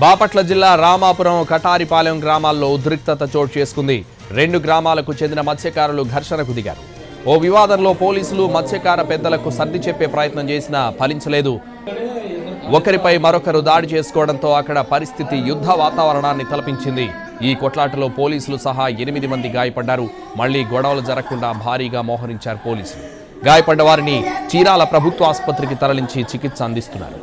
బాపట్ల జిల్లా రామాపురం కటారిపాలెం గ్రామాల్లో ఉద్రిక్తత చోటు చేసుకుంది. రెండు గ్రామాలకు చెందిన మత్స్యకారులు ఘర్షణకు దిగారు. ఓ వివాదంలో పోలీసులు మత్స్యకార పెద్దలకు సర్ది చెప్పే ప్రయత్నం చేసినా ఫలించలేదు. ఒకరిపై మరొకరు దాడి చేసుకోవడంతో అక్కడ పరిస్థితి యుద్ధ వాతావరణాన్ని తలపించింది. ఈ కొట్లాటలో పోలీసులు సహా ఎనిమిది మంది గాయపడ్డారు. మళ్ళీ గొడవలు జరగకుండా భారీగా మోహరించారు పోలీసులు. గాయపడ్డ వారిని చీరాల ప్రభుత్వ ఆసుపత్రికి తరలించి చికిత్స అందిస్తున్నారు.